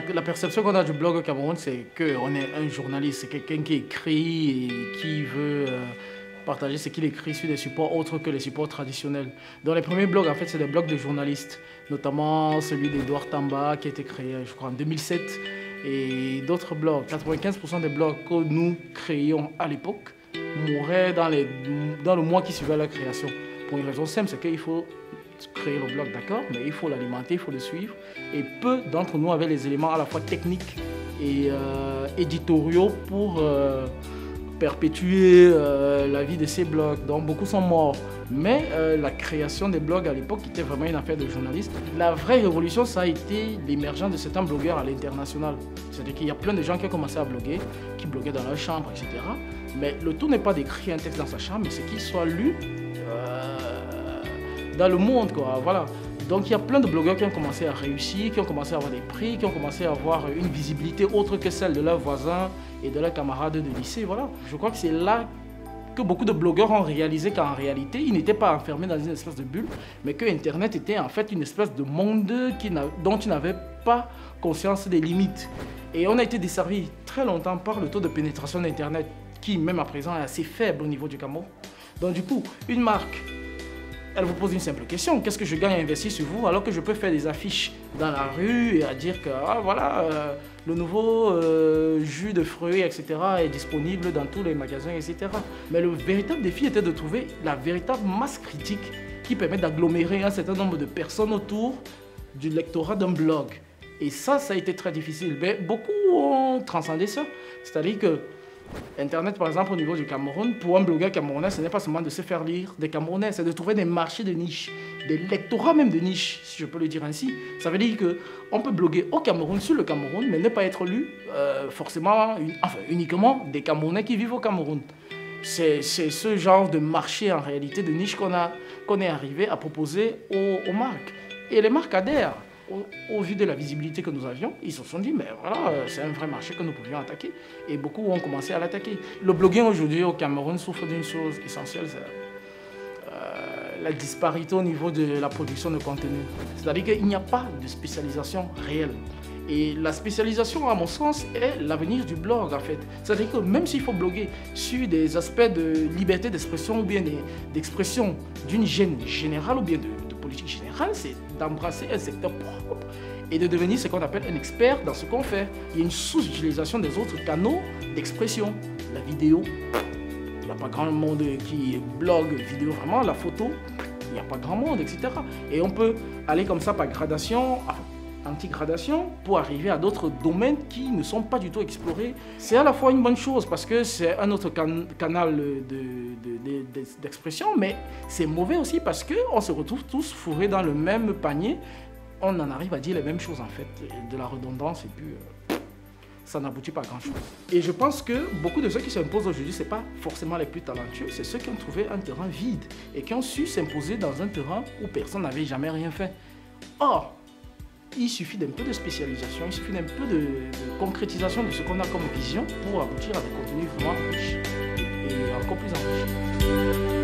la, perception qu'on a du blog au Cameroun, c'est qu'on est un journaliste, c'est quelqu'un qui écrit et qui veut euh, partager ce qu'il écrit sur des supports autres que les supports traditionnels. Dans les premiers blogs, en fait, c'est des blogs de journalistes, notamment celui d'Edouard Tamba qui a été créé, je crois, en 2007, et d'autres blogs. 95% des blogs que nous créions à l'époque mouraient dans, dans le mois qui suivait la création. Pour une raison simple, c'est qu'il faut créer le blog, d'accord, mais il faut l'alimenter, il faut le suivre. Et peu d'entre nous avaient les éléments à la fois techniques et euh, éditoriaux pour euh, perpétuer euh, la vie de ces blogs. Donc beaucoup sont morts. Mais la création des blogs à l'époque était vraiment une affaire de journalistes. La vraie révolution, ça a été l'émergence de certains blogueurs à l'international. C'est-à-dire qu'il y a plein de gens qui ont commencé à bloguer, qui bloguaient dans leur chambre, etc. Mais le tout n'est pas d'écrire un texte dans sa chambre, mais c'est qu'il soit lu dans le monde. Quoi, voilà. Donc il y a plein de blogueurs qui ont commencé à réussir, qui ont commencé à avoir des prix, qui ont commencé à avoir une visibilité autre que celle de leurs voisins et de leurs camarades de lycée. Voilà. Je crois que c'est là que beaucoup de blogueurs ont réalisé qu'en réalité, ils n'étaient pas enfermés dans une espèce de bulle, mais que Internet était en fait une espèce de monde dont ils n'avaient pas conscience des limites. Et on a été desservi très longtemps par le taux de pénétration d'Internet, qui même à présent est assez faible au niveau du Cameroun. Donc du coup, une marque elle vous pose une simple question. Qu'est-ce que je gagne à investir sur vous alors que je peux faire des affiches dans la rue et à dire que ah, voilà, euh, le nouveau euh, jus de fruits, etc. est disponible dans tous les magasins, etc. Mais le véritable défi était de trouver la véritable masse critique qui permet d'agglomérer un certain nombre de personnes autour du lectorat d'un blog. Et ça, ça a été très difficile. Mais beaucoup ont transcendé ça. C'est-à-dire que Internet, par exemple, au niveau du Cameroun, pour un blogueur camerounais, ce n'est pas seulement de se faire lire des Camerounais, c'est de trouver des marchés de niche, des lectorats même de niche, si je peux le dire ainsi. Ça veut dire qu'on peut bloguer au Cameroun, sur le Cameroun, mais ne pas être lu euh, forcément, enfin, uniquement des Camerounais qui vivent au Cameroun. C'est ce genre de marché en réalité de niche qu'on qu'on est arrivé à proposer aux marques. Et les marques adhèrent au, vu de la visibilité que nous avions, ils se sont dit, mais voilà, euh, c'est un vrai marché que nous pouvions attaquer. Et beaucoup ont commencé à l'attaquer. Le blogging aujourd'hui au Cameroun souffre d'une chose essentielle, c'est euh, la disparité au niveau de la production de contenu. C'est-à-dire qu'il n'y a pas de spécialisation réelle. Et la spécialisation, à mon sens, est l'avenir du blog, en fait. C'est-à-dire que même s'il faut bloguer sur des aspects de liberté d'expression ou bien d'expression d'une gêne générale ou bien de, générale, c'est d'embrasser un secteur propre et de devenir ce qu'on appelle un expert dans ce qu'on fait. Il y a une sous-utilisation des autres canaux d'expression. La vidéo, il n'y a pas grand monde qui blogue vidéo vraiment. La photo, il n'y a pas grand monde, etc. Et on peut aller comme ça par gradation, anti-gradation pour arriver à d'autres domaines qui ne sont pas du tout explorés. C'est à la fois une bonne chose parce que c'est un autre canal d'expression, mais c'est mauvais aussi parce qu'on se retrouve tous fourrés dans le même panier. On en arrive à dire les mêmes choses en fait, de la redondance et puis euh, ça n'aboutit pas à grand chose. Et je pense que beaucoup de ceux qui s'imposent aujourd'hui, ce n'est pas forcément les plus talentueux, c'est ceux qui ont trouvé un terrain vide et qui ont su s'imposer dans un terrain où personne n'avait jamais rien fait. Or, il suffit d'un peu de spécialisation, il suffit d'un peu de, concrétisation de ce qu'on a comme vision pour aboutir à des contenus vraiment riches et, encore plus enrichis.